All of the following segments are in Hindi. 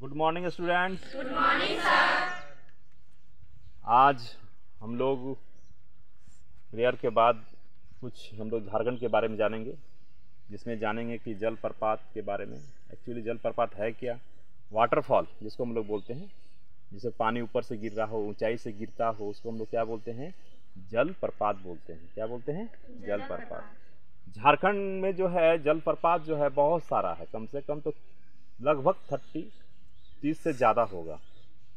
Good morning students good morning sir आज हम लोग प्रेयर के बाद कुछ हम लोग झारखंड के बारे में जानेंगे जिसमें जानेंगे कि जल प्रपात के बारे में। एक्चुअली जल प्रपात है क्या? वाटरफॉल जिसको हम लोग बोलते हैं जिसे पानी ऊपर से गिर रहा हो ऊंचाई से गिरता हो उसको हम लोग क्या बोलते हैं? जल प्रपात बोलते हैं। क्या बोलते हैं? जल प्रपात झारखंड में जो है जल प्रपात जो है बहुत सारा है। कम से कम तो लगभग थर्टी तीस से ज़्यादा होगा।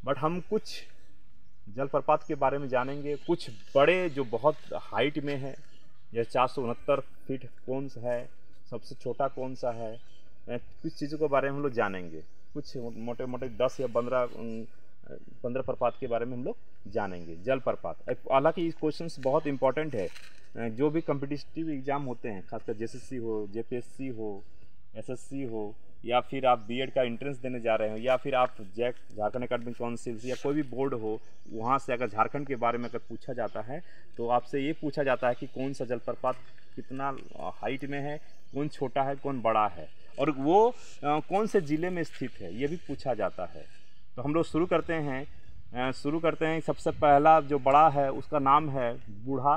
बट हम कुछ जलप्रपात के बारे में जानेंगे। कुछ बड़े जो बहुत हाइट में है, यह चार सौ उनहत्तर फीट कौन सा है, सबसे छोटा कौन सा है कुछ चीज़ों के बारे में हम लोग जानेंगे। कुछ मोटे मोटे दस या पंद्रह पंद्रह प्रपात के बारे में हम लोग जानेंगे जल प्रपात हालाँकि इस क्वेश्चन बहुत इंपॉर्टेंट है। जो भी कम्पिटिटिव एग्ज़ाम होते हैं, खासकर जे हो जेपीएससी हो एसएससी हो या फिर आप बीएड का एंट्रेंस देने जा रहे हो, या फिर आप जैक झारखंड अकेडमिक काउंसिल या कोई भी बोर्ड हो, वहाँ से अगर झारखंड के बारे में अगर पूछा जाता है तो आपसे ये पूछा जाता है कि कौन सा जलप्रपात कितना हाइट में है, कौन छोटा है, कौन बड़ा है, और वो कौन से ज़िले में स्थित है, ये भी पूछा जाता है। तो हम लोग शुरू करते हैं शुरू करते हैं, सबसे पहला जो बड़ा है, उसका नाम है बूढ़ा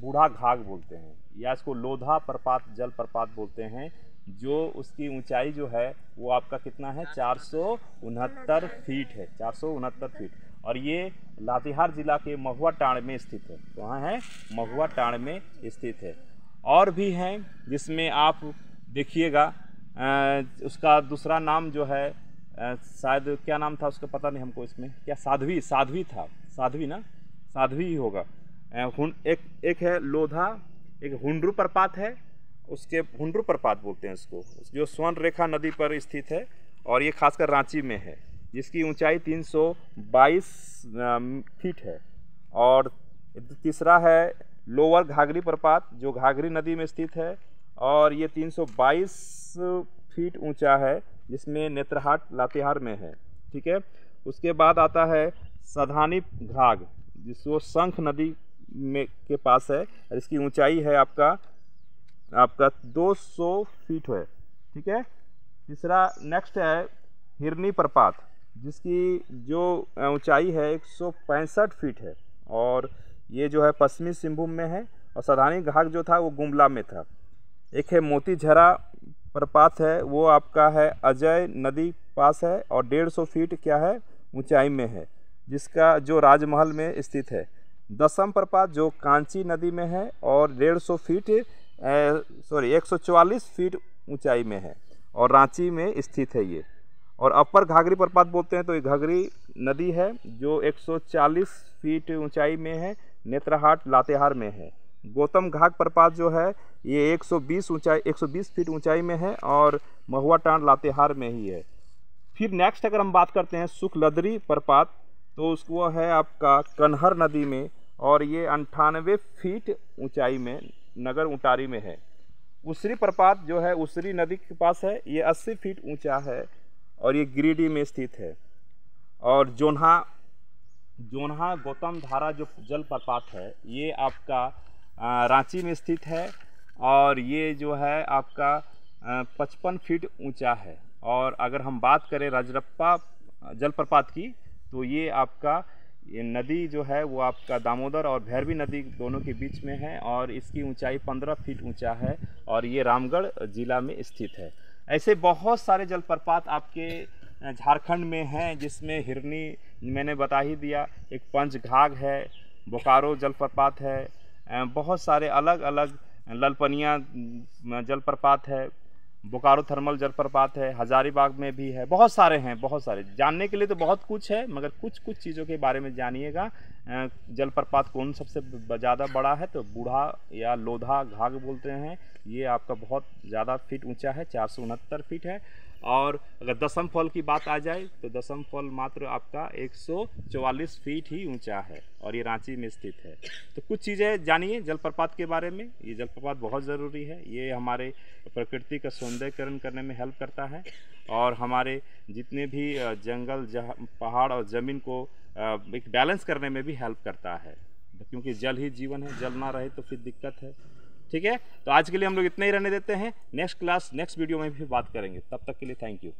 बूढ़ा घाघ बोलते हैं, या इसको लोधा प्रपात जल प्रपात बोलते हैं। जो उसकी ऊंचाई जो है, वो आपका कितना है? चार सौ उनहत्तर फीट है, चार सौ उनहत्तर फीट। और ये लातेहार ज़िला के महुआ टाण में स्थित है। वहाँ है, महुआ टाण में स्थित है। और भी हैं, जिसमें आप देखिएगा उसका दूसरा नाम जो है शायद क्या नाम था उसका? पता नहीं हमको इसमें। क्या? साध्वी साध्वी था। साध्वी ना? साध्वी ही होगा। एक एक है लोधा, एक हुंड्रू प्रपात है उसके हुंड्रू प्रपात बोलते हैं इसको जो स्वर्ण रेखा नदी पर स्थित है और ये खासकर रांची में है, जिसकी ऊंचाई 322 फीट है। और तीसरा है लोअर घाघरी प्रपात, जो घाघरी नदी में स्थित है। और ये 322 फीट ऊँचा है, जिसमें नेत्रहाट लातेहार में है। ठीक है? उसके बाद आता है सधानी घाघ जिसको शंख नदी में के पास है इसकी ऊंचाई है आपका आपका 200 फीट है, ठीक है? तीसरा नेक्स्ट है हिरनी प्रपात, जिसकी जो ऊंचाई है एक सौ पैंसठ फीट है और ये जो है पश्चिमी सिंहभूम में है और सधानी घाट जो था वो गुमला में था। एक है मोती झरा प्रपात है, वो आपका है अजय नदी पास है और डेढ़ सौ फीट क्या है? ऊंचाई में है, जिसका जो राजमहल में स्थित है। दसम प्रपात जो कांची नदी में है और डेढ़ सौ फीट सॉरी 144 फीट ऊंचाई में है और रांची में स्थित है ये। और अपर घाघरी प्रपात बोलते हैं तो ये घाघरी नदी है जो 140 फीट ऊंचाई में है, नेत्रहाट लातेहार में है। गौतम घाघ प्रपात जो है, ये 120 ऊंचाई 120 फीट ऊंचाई में है और महुआ टांड लातेहार में ही है। फिर नेक्स्ट अगर हम बात करते हैं सुखलदरी प्रपात तो उसको है आपका कन्हर नदी में और ये अंठानवे फीट ऊंचाई में नगर उटारी में है। उसरी प्रपात जो है, उसरी नदी के पास है। ये 80 फीट ऊँचा है और ये गिरिडीह में स्थित है। और जोन्हा जोन्हा गौतम धारा जो जल प्रपात है, ये आपका रांची में स्थित है और ये जो है आपका पचपन फीट ऊँचा है। और अगर हम बात करें राजरप्पा जलप्रपात की तो ये आपका ये नदी जो है वो आपका दामोदर और भैरवी नदी दोनों के बीच में है और इसकी ऊंचाई 15 फीट ऊँचा है और ये रामगढ़ ज़िला में स्थित है। ऐसे बहुत सारे जलप्रपात आपके झारखंड में हैं, जिसमें हिरनी मैंने बता ही दिया, एक पंच घाघ है, बोकारो जलप्रपात है बहुत सारे अलग अलग ललपनिया जलप्रपात है बोकारो थर्मल जलप्रपात है, हजारीबाग में भी है, बहुत सारे हैं, बहुत सारे। जानने के लिए तो बहुत कुछ है, मगर कुछ कुछ चीज़ों के बारे में जानिएगा। जलप्रपात कौन सबसे ज़्यादा बड़ा है तो बूढ़ा या लोधा घाघ बोलते हैं। ये आपका बहुत ज़्यादा फीट ऊँचा है, चार फीट है। और अगर दसम फॉल की बात आ जाए तो दसम फॉल मात्र आपका 144 फीट ही ऊँचा है और ये रांची में स्थित है। तो कुछ चीज़ें जानिए जलप्रपात के बारे में। ये जलप्रपात बहुत ज़रूरी है। ये हमारे प्रकृति का सौंदर्यकरण करने में हेल्प करता है और हमारे जितने भी जंगल पहाड़ और ज़मीन को एक बैलेंस करने में भी हेल्प करता है। क्योंकि जल ही जीवन है, जल ना रहे तो फिर दिक्कत है। ठीक है? तो आज के लिए हम लोग इतना ही रहने देते हैं। नेक्स्ट क्लास नेक्स्ट वीडियो में भी बात करेंगे। तब तक के लिए थैंक यू